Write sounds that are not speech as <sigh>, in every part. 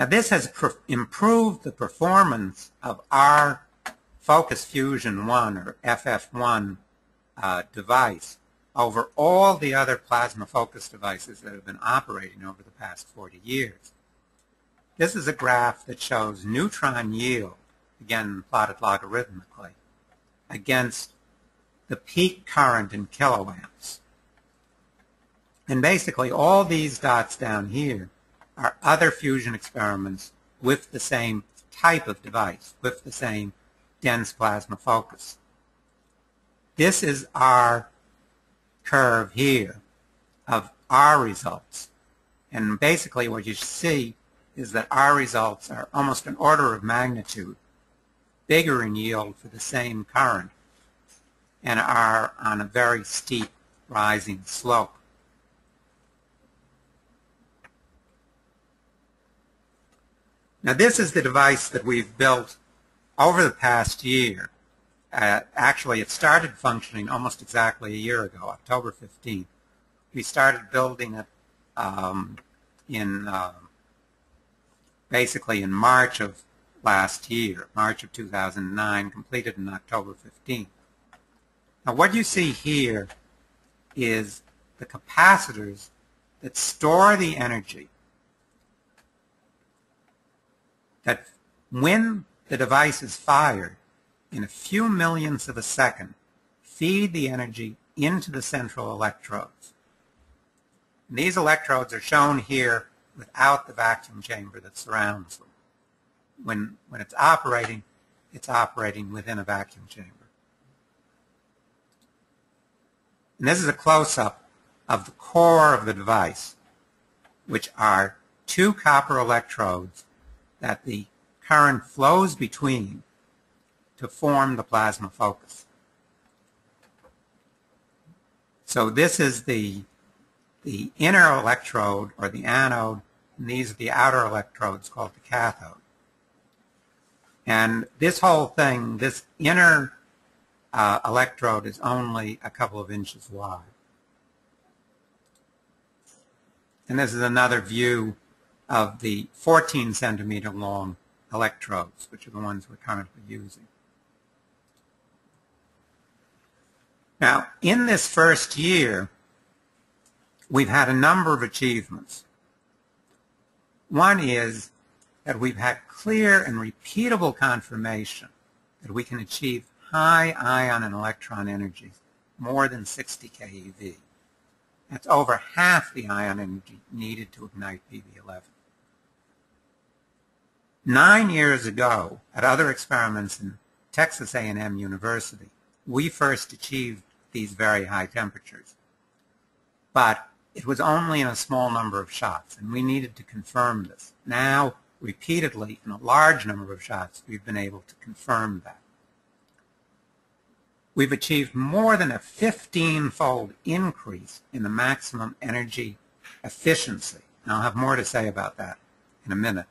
Now this has improved the performance of our Focus Fusion 1 or FF1 uh, device over all the other plasma focus devices that have been operating over the past 40 years. This is a graph that shows neutron yield, again plotted logarithmically, against the peak current in kiloamps. And basically all these dots down here are other fusion experiments with the same type of device, with the same dense plasma focus. This is our curve here of our results. And basically what you see is that our results are almost an order of magnitude bigger in yield for the same current and are on a very steep rising slope. Now this is the device that we've built over the past year. Uh, actually, it started functioning almost exactly a year ago, October 15th. We started building it um, in uh, basically in March of last year, March of 2009, completed in October 15th. Now what you see here is the capacitors that store the energy that when the device is fired, in a few millionths of a second, feed the energy into the central electrodes. And these electrodes are shown here without the vacuum chamber that surrounds them. When, when it's operating, it's operating within a vacuum chamber. And this is a close-up of the core of the device, which are two copper electrodes that the current flows between to form the plasma focus. So this is the, the inner electrode or the anode, and these are the outer electrodes called the cathode. And this whole thing, this inner uh, electrode is only a couple of inches wide. And this is another view of the 14 centimeter long electrodes, which are the ones we're currently using. Now, in this first year, we've had a number of achievements. One is that we've had clear and repeatable confirmation that we can achieve high ion and electron energies, more than 60 keV. That's over half the ion energy needed to ignite pB-11. Nine years ago, at other experiments in Texas A&M University, we first achieved these very high temperatures. But it was only in a small number of shots, and we needed to confirm this. Now, repeatedly, in a large number of shots, we've been able to confirm that we've achieved more than a 15-fold increase in the maximum energy efficiency. And I'll have more to say about that in a minute,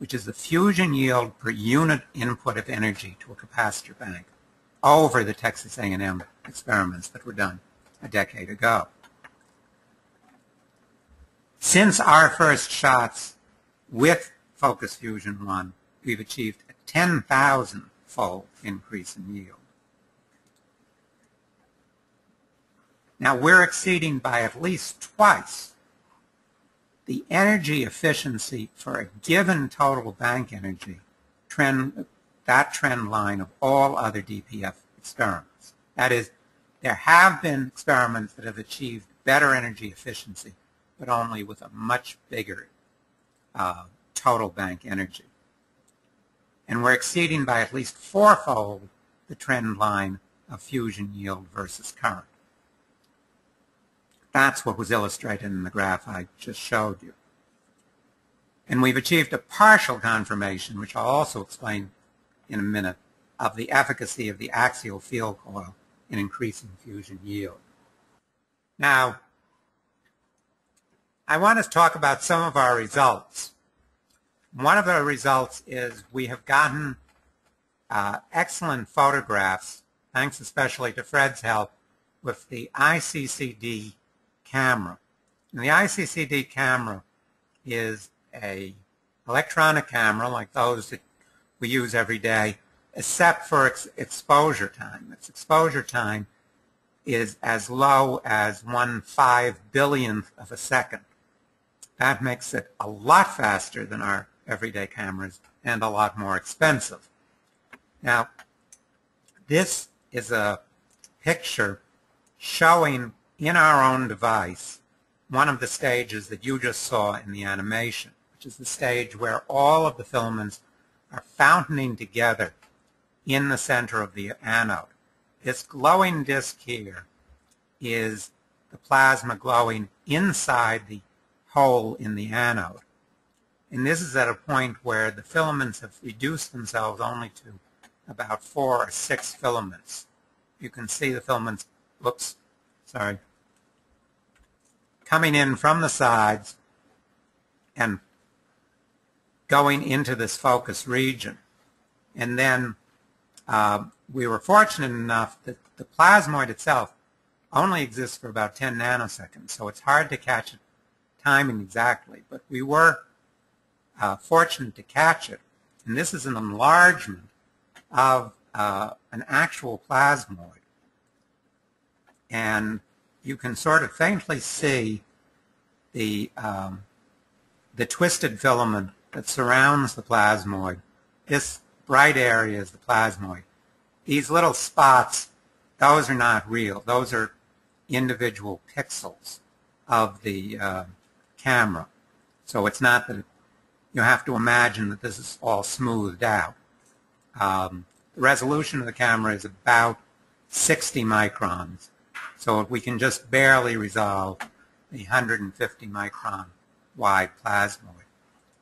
which is the fusion yield per unit input of energy to a capacitor bank over the Texas A&M experiments that were done a decade ago. Since our first shots with Focus Fusion 1, we've achieved a 10,000-fold increase in yield. Now we're exceeding by at least twice the energy efficiency for a given total bank energy trend, that trend line of all other DPF experiments. That is, there have been experiments that have achieved better energy efficiency, but only with a much bigger uh, total bank energy. And we're exceeding by at least fourfold the trend line of fusion yield versus current. That's what was illustrated in the graph I just showed you. And we've achieved a partial confirmation, which I'll also explain in a minute, of the efficacy of the axial field coil in increasing fusion yield. Now, I want to talk about some of our results. One of our results is we have gotten uh, excellent photographs, thanks especially to Fred's help, with the ICCD camera. And the ICCD camera is a electronic camera like those that we use every day, except for ex exposure time. Its exposure time is as low as one five billionth of a second. That makes it a lot faster than our everyday cameras and a lot more expensive. Now, this is a picture showing in our own device one of the stages that you just saw in the animation, which is the stage where all of the filaments are fountaining together in the center of the anode. This glowing disk here is the plasma glowing inside the hole in the anode. And this is at a point where the filaments have reduced themselves only to about four or six filaments. You can see the filaments, whoops, sorry, coming in from the sides and going into this focus region. And then uh, we were fortunate enough that the plasmoid itself only exists for about 10 nanoseconds, so it's hard to catch it timing exactly. But we were uh, fortunate to catch it. And this is an enlargement of uh, an actual plasmoid. And you can sort of faintly see the, um, the twisted filament that surrounds the plasmoid. This bright area is the plasmoid. These little spots, those are not real. Those are individual pixels of the uh, camera. So it's not that you have to imagine that this is all smoothed out. Um, the resolution of the camera is about 60 microns. So we can just barely resolve the 150 micron wide plasmoid.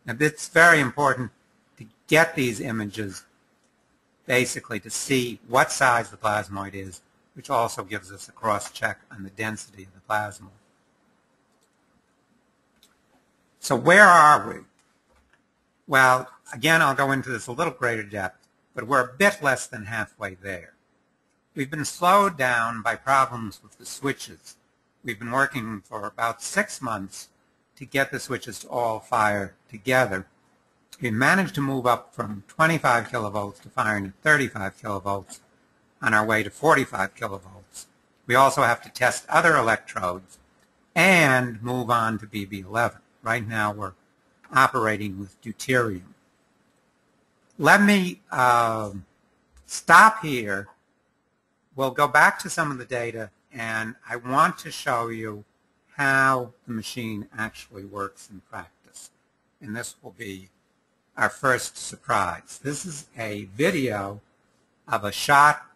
Now it's very important to get these images basically to see what size the plasmoid is, which also gives us a cross-check on the density of the plasmoid. So where are we? Well, again, I'll go into this a little greater depth, but we're a bit less than halfway there. We've been slowed down by problems with the switches. We've been working for about six months to get the switches to all fire together. We managed to move up from 25 kilovolts to firing at 35 kilovolts on our way to 45 kilovolts. We also have to test other electrodes and move on to pB11. Right now we're operating with deuterium. Let me uh, stop here. We'll go back to some of the data and I want to show you how the machine actually works in practice. And this will be our first surprise. This is a video of a shot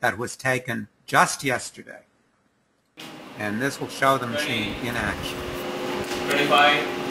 that was taken just yesterday. And this will show the machine in action. 25,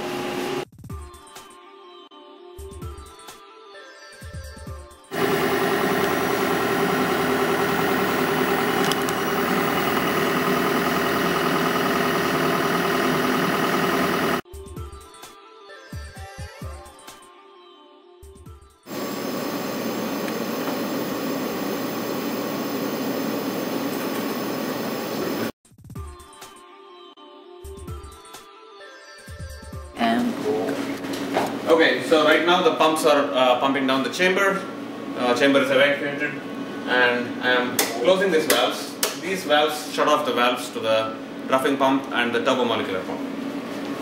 so right now the pumps are uh, pumping down the chamber. Uh, chamber is evacuated and I am closing these valves. These valves shut off the valves to the roughing pump and the turbomolecular pump.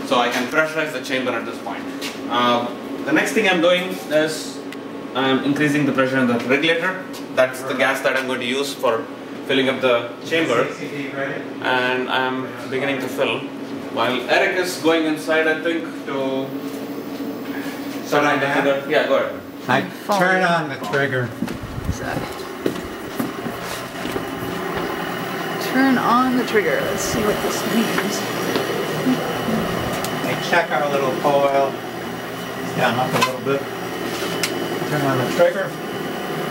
So I can pressurize the chamber at this point. Uh, the next thing I'm doing is I'm increasing the pressure in the regulator. That's the gas that I'm going to use for filling up the chamber. And I'm beginning to fill. While Eric is going inside, I think, to Should I have? Yeah, go ahead. I turn on the trigger. Turn on the trigger. Let's see what this means. I check our little coil. It's down up a little bit. Turn on the trigger.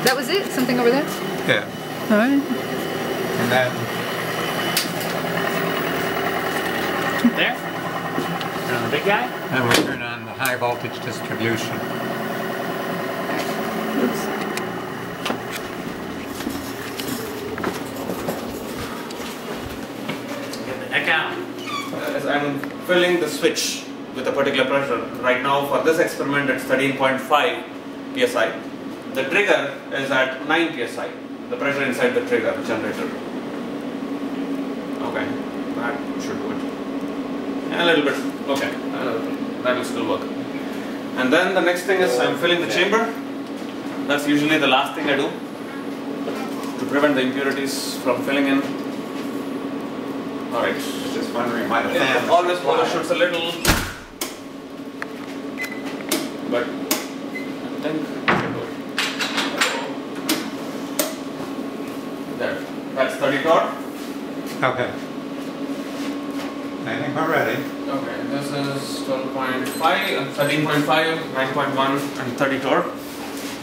That was it? Something over there? Yeah. All right. And then There? Turn on the big guy? and we turn on the high voltage distribution. Oops. Get the heck out. Uh, as I'm filling the switch with a particular pressure. Right now for this experiment it's 13.5 psi. The trigger is at 9 psi, the pressure inside the trigger generator. Okay, that should do it. A little bit, okay, a little bit. That will still work. And then the next thing is I'm filling the chamber. That's usually the last thing I do to prevent the impurities from filling in. Alright. Just wondering why the fan. always overshoots a little. But I think there. That's 30 torr. Okay. Think ready. Okay, this is 12.5, uh, 13.5, 9.1 and 30 torr.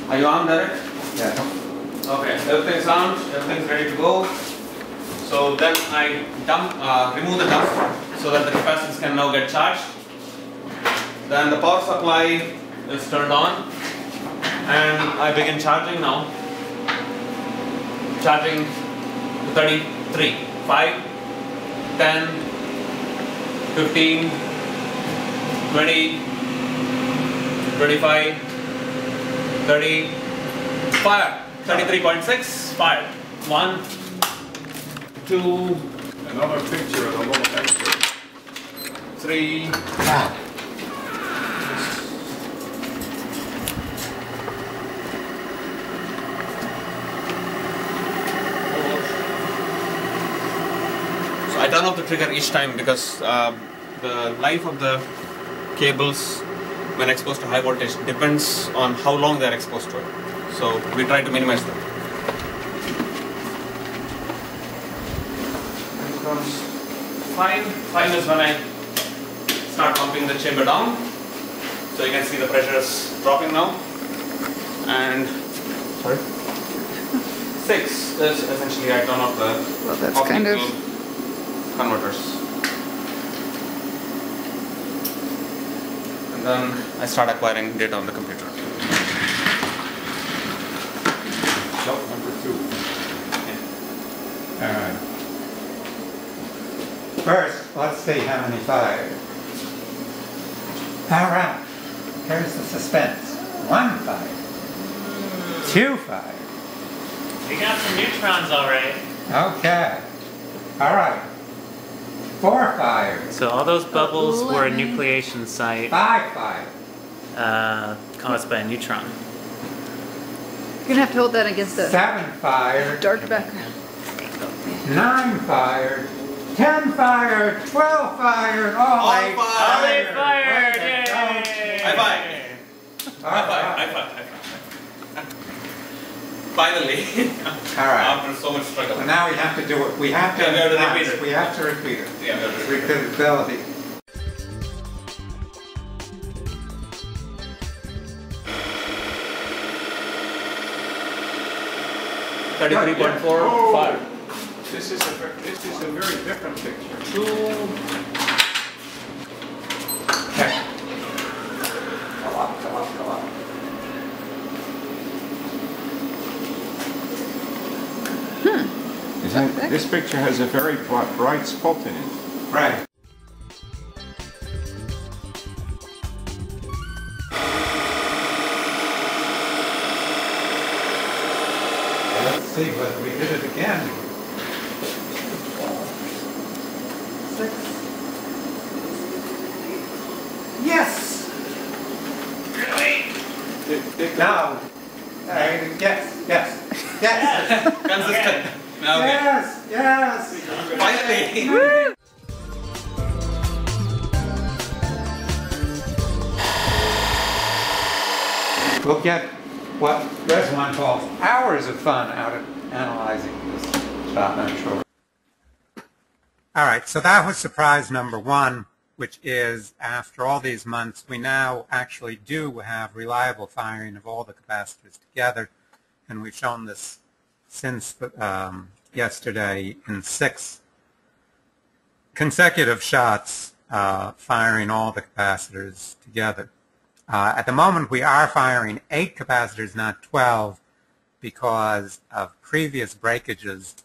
Are you on Derek? Yeah. Okay, everything's on, everything's ready to go. So then I dump, uh, remove the dump so that the capacitors can now get charged. Then the power supply is turned on and I begin charging now. Charging to 33, 5, 10, 15, 20, 25, 30, fire. 33.6, fire. One, two, Another picture of the little extra. three, So I turn off the trigger each time because uh, the life of the cables when exposed to high voltage depends on how long they are exposed to it. So we try to minimize them. Here comes fine. Fine is when I start pumping the chamber down. So you can see the pressure is dropping now. And sorry. Six is essentially I turn off the Well, that's kind of- optical converters. And then I start acquiring data on the computer. Shelf number two. All right. Uh, first, let's see how many fired. All right. Here's the suspense. One fire. Two fire. We got some neutrons all right. Okay. All right. Four fires. So all those bubbles were a nucleation site Five fires. uh, caused by a neutron. You're gonna have to hold that against the Seven fired. dark background. Nine fired. Ten fired. Twelve fired. All All eight fired. They fired. fired! Way to go, Yay! team. High five. High five, high five, high five. Finally, All right. after so much struggle. So now we have to do it. We have to. Yeah, we have to repeat it. We have to repeat it. Yeah, we have to repeat it. Repeatability. Thirty-three point four, Oh. five. This is a, this is a very different picture. Two. Okay. Go up, go up, go up. Is This picture has a very bright, bright spot in it. Right. Let's see whether we did it again. Six. Yes! Dick- Dick- Now, uh, yes, yes, yes, <laughs> Consistent. Okay. yes, yes. Finally. <laughs> We'll get what Rezwan calls hours of fun out of analyzing this shot, I'm sure. All right, so that was surprise number one, which is after all these months, we now actually do have reliable firing of all the capacitors together, and we've shown this since um, yesterday in six consecutive shots uh, firing all the capacitors together. Uh, at the moment, we are firing eight capacitors, not 12, because of previous breakages